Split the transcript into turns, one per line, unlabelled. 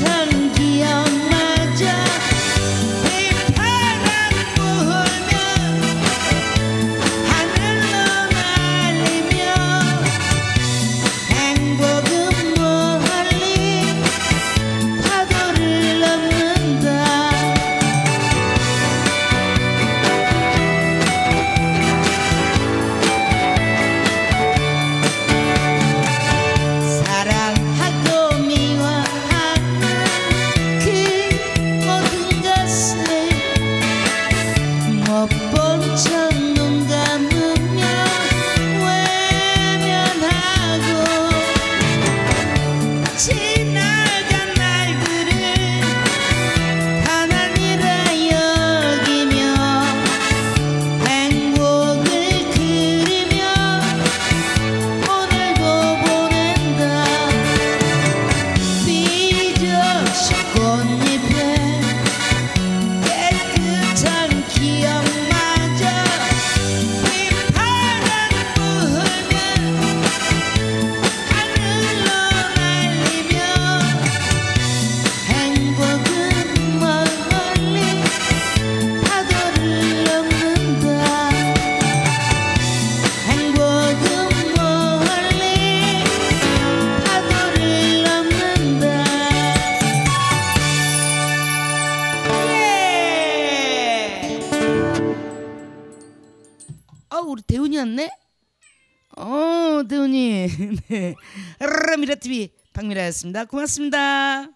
time. she knows. 아 우리 대훈이 왔네. 어 대훈이. 네. 미라 TV 박미라였습니다. 고맙습니다.